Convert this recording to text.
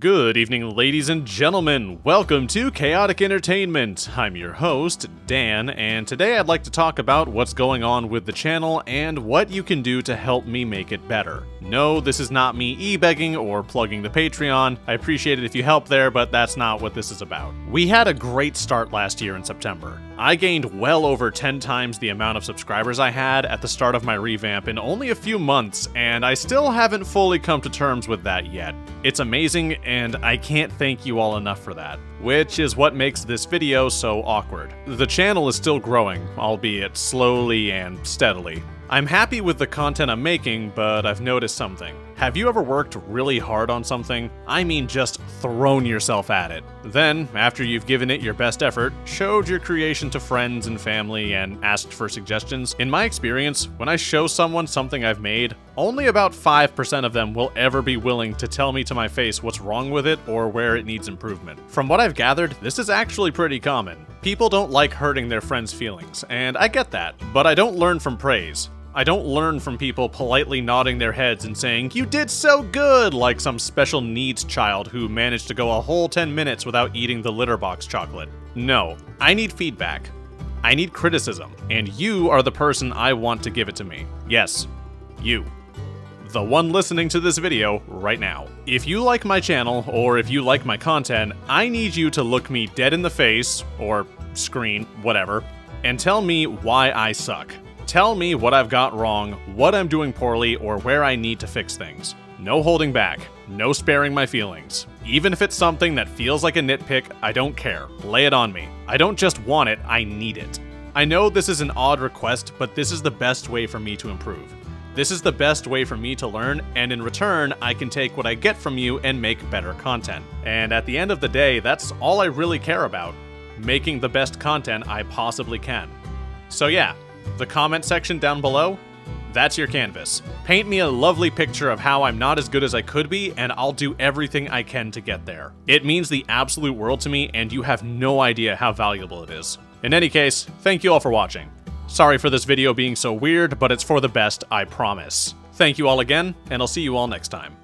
Good evening, ladies and gentlemen. Welcome to Chaotic Entertainment. I'm your host, Dan, and today I'd like to talk about what's going on with the channel and what you can do to help me make it better. No, this is not me e-begging or plugging the Patreon. I appreciate it if you help there, but that's not what this is about. We had a great start last year in September. I gained well over 10 times the amount of subscribers I had at the start of my revamp in only a few months, and I still haven't fully come to terms with that yet. It's amazing, and I can't thank you all enough for that, which is what makes this video so awkward. The channel is still growing, albeit slowly and steadily. I'm happy with the content I'm making, but I've noticed something. Have you ever worked really hard on something? I mean just thrown yourself at it. Then, after you've given it your best effort, showed your creation to friends and family, and asked for suggestions, in my experience, when I show someone something I've made, only about 5% of them will ever be willing to tell me to my face what's wrong with it or where it needs improvement. From what I've gathered, this is actually pretty common. People don't like hurting their friends' feelings, and I get that, but I don't learn from praise. I don't learn from people politely nodding their heads and saying, You did so good, like some special needs child who managed to go a whole 10 minutes without eating the litter box chocolate. No, I need feedback. I need criticism, and you are the person I want to give it to me. Yes, you. The one listening to this video right now. If you like my channel, or if you like my content, I need you to look me dead in the face, or screen, whatever, and tell me why I suck. Tell me what I've got wrong, what I'm doing poorly, or where I need to fix things. No holding back, no sparing my feelings. Even if it's something that feels like a nitpick, I don't care. Lay it on me. I don't just want it, I need it. I know this is an odd request, but this is the best way for me to improve. This is the best way for me to learn, and in return, I can take what I get from you and make better content. And at the end of the day, that's all I really care about making the best content I possibly can. So, yeah, the comment section down below, that's your canvas. Paint me a lovely picture of how I'm not as good as I could be, and I'll do everything I can to get there. It means the absolute world to me, and you have no idea how valuable it is. In any case, thank you all for watching. Sorry for this video being so weird, but it's for the best, I promise. Thank you all again, and I'll see you all next time.